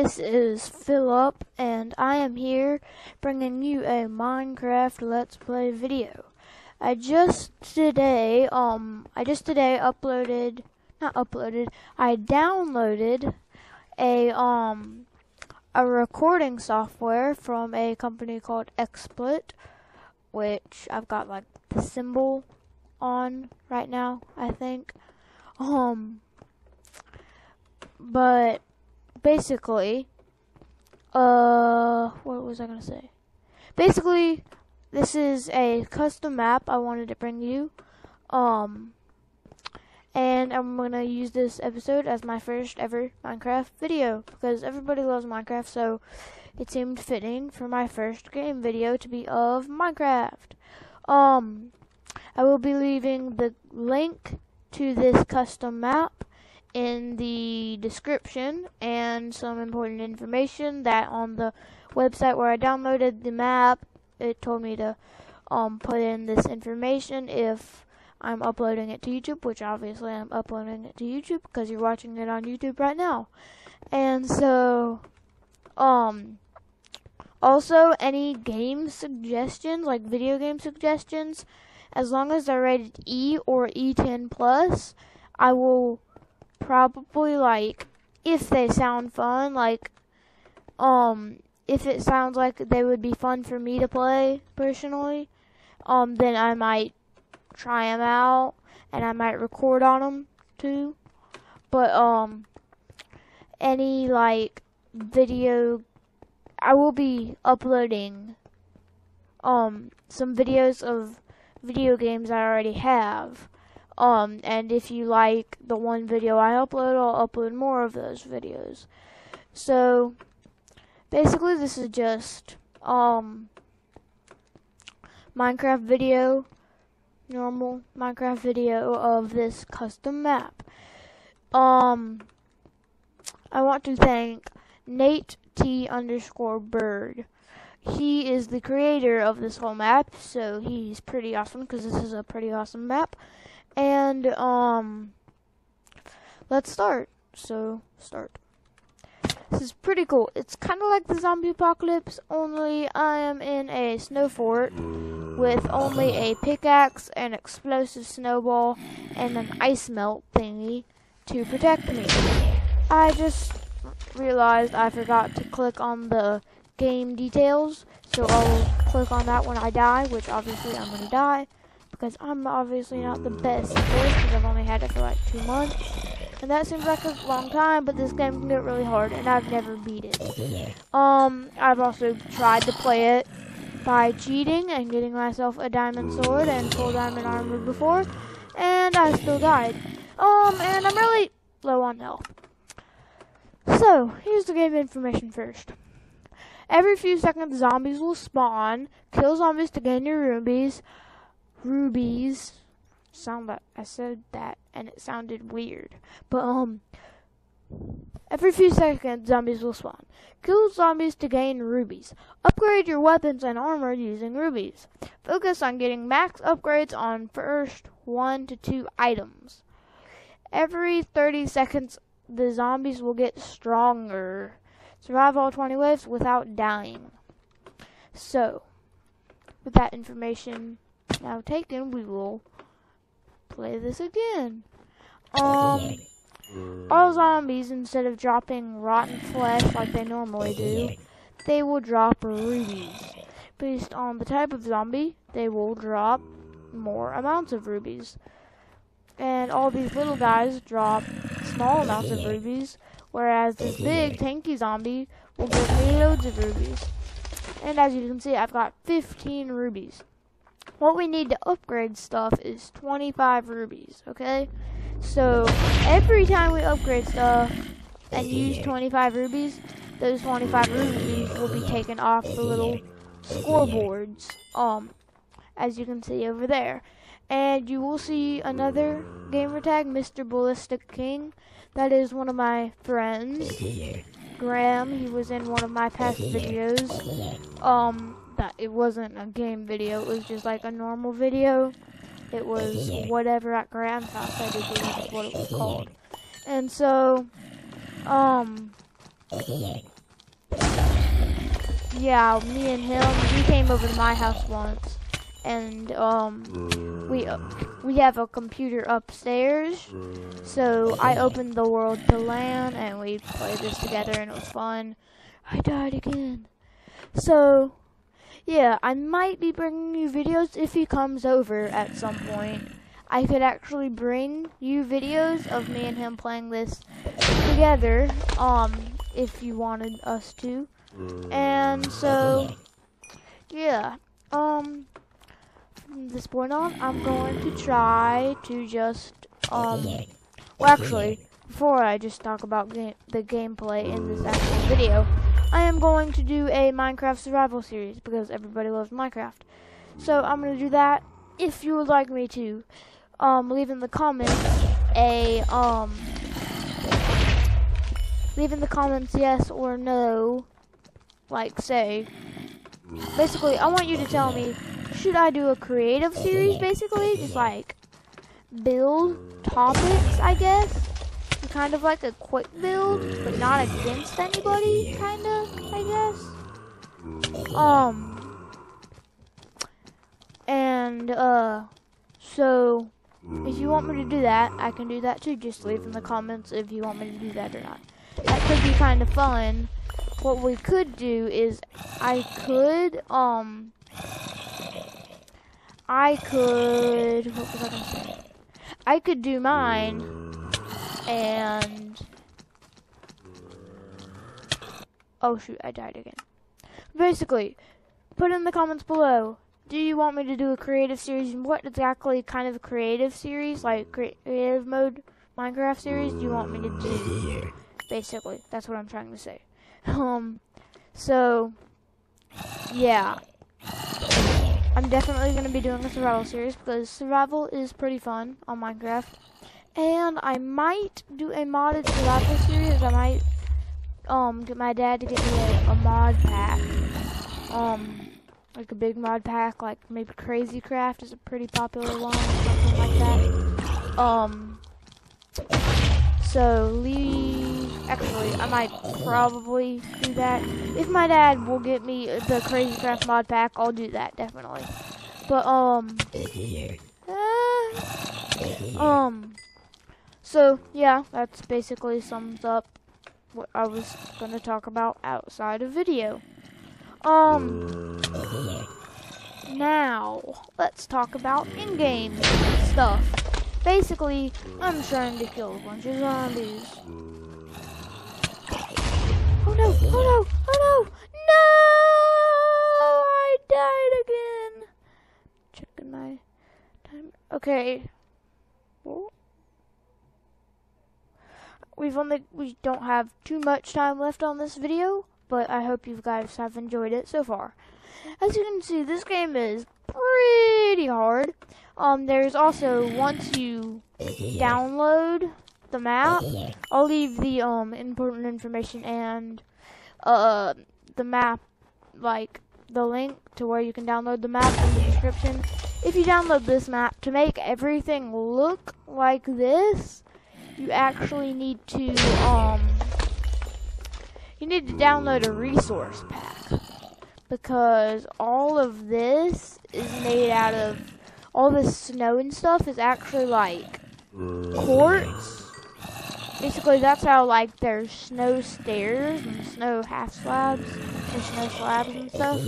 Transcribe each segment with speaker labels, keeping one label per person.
Speaker 1: This is Philip, and I am here bringing you a Minecraft Let's Play video. I just today, um, I just today uploaded, not uploaded, I downloaded a, um, a recording software from a company called XSplit, which I've got like the symbol on right now, I think. Um, but basically, uh, what was I gonna say? Basically, this is a custom map I wanted to bring you. Um, and I'm gonna use this episode as my first ever Minecraft video because everybody loves Minecraft, so it seemed fitting for my first game video to be of Minecraft. Um, I will be leaving the link to this custom map in the description and some important information that on the website where I downloaded the map it told me to um, put in this information if I'm uploading it to YouTube which obviously I'm uploading it to YouTube because you're watching it on YouTube right now. And so um also any game suggestions like video game suggestions as long as they're rated E or E10 plus I will probably like if they sound fun, like um if it sounds like they would be fun for me to play personally, um then I might try them out and I might record on them too. But um any like video I will be uploading um some videos of video games I already have um, and if you like the one video I upload, I'll upload more of those videos. So, basically this is just, um, Minecraft video, normal Minecraft video of this custom map. Um, I want to thank Nate T underscore bird. He is the creator of this whole map, so he's pretty awesome because this is a pretty awesome map. And, um, let's start. So, start. This is pretty cool. It's kind of like the zombie apocalypse, only I am in a snow fort with only a pickaxe, an explosive snowball, and an ice melt thingy to protect me. I just realized I forgot to click on the game details, so I'll click on that when I die, which obviously I'm going to die because I'm obviously not the best at this because I've only had it for like two months. And that seems like a long time, but this game can get really hard, and I've never beat it. Um, I've also tried to play it by cheating and getting myself a diamond sword and full diamond armor before, and I still died. Um, and I'm really low on health. So, here's the game information first. Every few seconds, zombies will spawn. Kill zombies to gain your rubies rubies. Sound that I said that and it sounded weird. But um every few seconds zombies will spawn. Kill zombies to gain rubies. Upgrade your weapons and armor using rubies. Focus on getting max upgrades on first one to two items. Every 30 seconds the zombies will get stronger. Survive all 20 waves without dying. So, with that information now taken, we will play this again. Um, all zombies, instead of dropping rotten flesh like they normally do, they will drop rubies. Based on the type of zombie, they will drop more amounts of rubies. And all these little guys drop small amounts of rubies, whereas this big tanky zombie will give me loads of rubies. And as you can see, I've got 15 rubies. What we need to upgrade stuff is 25 rubies, okay? So, every time we upgrade stuff and use 25 rubies, those 25 rubies will be taken off the little scoreboards, um, as you can see over there. And you will see another gamer tag, Mr. Ballistic King. That is one of my friends. Graham, he was in one of my past videos. Um, that it wasn't a game video, it was just like a normal video. It was whatever at Graham's house I did, is what it was called. And so, um, yeah, me and him, he came over to my house once, and um, we uh, we have a computer upstairs, so I opened the world to LAN, and we played this together, and it was fun. I died again. So, yeah, I might be bringing you videos if he comes over at some point. I could actually bring you videos of me and him playing this together, um, if you wanted us to. And so, yeah, um, this point on, I'm going to try to just, um, well, actually, before I just talk about the gameplay in this actual video, I am going to do a Minecraft survival series because everybody loves Minecraft. So I'm going to do that if you would like me to. Um, leave in the comments a, um, leave in the comments yes or no like say basically I want you to tell me should I do a creative series basically just like build topics I guess kind of like a quick build but not against anybody kind of I guess. Um and uh so if you want me to do that I can do that too. Just leave in the comments if you want me to do that or not. That could be kind of fun. What we could do is I could um I could what was I gonna say? I could do mine and oh shoot I died again. Basically, put in the comments below. Do you want me to do a creative series? What exactly kind of creative series, like creative mode Minecraft series, do you want me to do? Basically, that's what I'm trying to say. Um, so, yeah. I'm definitely going to be doing a survival series because survival is pretty fun on Minecraft. And I might do a modded survival series. I might um get my dad to get me a, a mod pack. Um, like a big mod pack, like maybe Crazy Craft is a pretty popular one, or something like that. Um, so leave. Actually, I might probably do that. If my dad will get me the Crazy Craft mod pack, I'll do that definitely. But um, uh, um, so yeah, that's basically sums up what I was gonna talk about outside of video. Um, now let's talk about in-game stuff. Basically, I'm trying to kill a bunch of zombies. Oh no, oh no, oh no! No! I died again! Checking my time. Okay. Oh. We've only, we don't have too much time left on this video, but I hope you guys have enjoyed it so far. As you can see, this game is pretty hard. Um, there's also once you download the map, I'll leave the um important information and uh the map like the link to where you can download the map in the description. If you download this map to make everything look like this, you actually need to um you need to download a resource pack because all of this is made out of all this snow and stuff is actually like quartz. Basically, that's how like there's snow stairs and snow half slabs and snow slabs and stuff.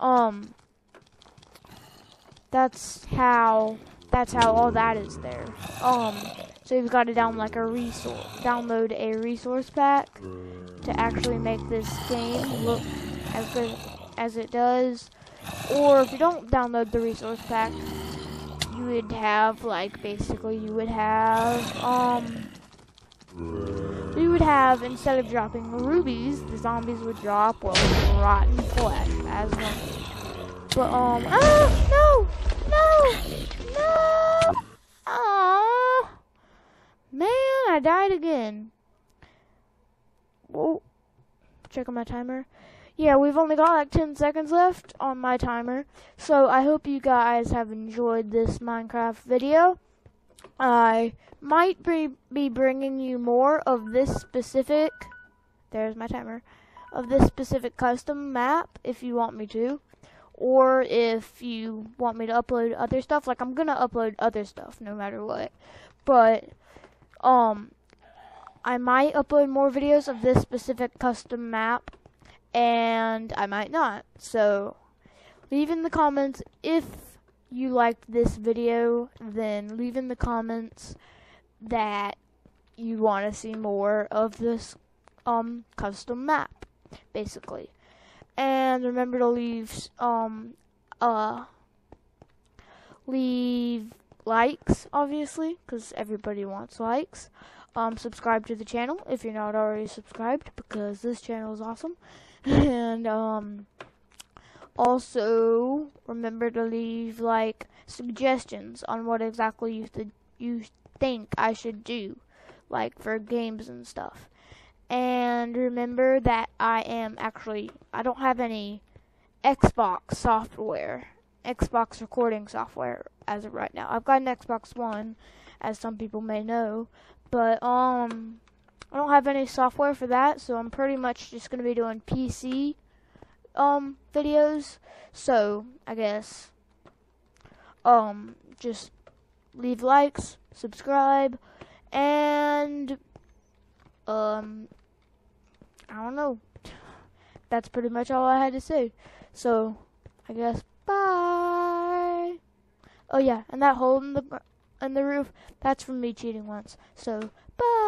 Speaker 1: Um, that's how that's how all that is there. Um, so you've got to download like a resource, download a resource pack to actually make this game look as good as it does. Or if you don't download the resource pack, you would have like basically you would have um you would have instead of dropping rubies, the zombies would drop well rotten flesh as zombies. But um ah no no no I died again. Whoa Check on my timer yeah, we've only got like 10 seconds left on my timer. So I hope you guys have enjoyed this Minecraft video. I might be, be bringing you more of this specific there's my timer, of this specific custom map if you want me to. Or if you want me to upload other stuff, like I'm gonna upload other stuff no matter what. But, um, I might upload more videos of this specific custom map, and I might not. So, leave in the comments if you liked this video, then leave in the comments that you want to see more of this um custom map basically and remember to leave um uh leave likes obviously because everybody wants likes. Um subscribe to the channel if you're not already subscribed because this channel is awesome. And um also remember to leave like suggestions on what exactly you th- you think I should do like for games and stuff. And remember that I am actually, I don't have any Xbox software, Xbox recording software as of right now. I've got an Xbox One, as some people may know, but um, I don't have any software for that, so I'm pretty much just gonna be doing PC um videos. So I guess um just leave likes, subscribe, and um I don't know. That's pretty much all I had to say. So I guess bye. Oh yeah, and that hole in the in the roof, that's from me cheating once. So bye.